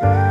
Bye.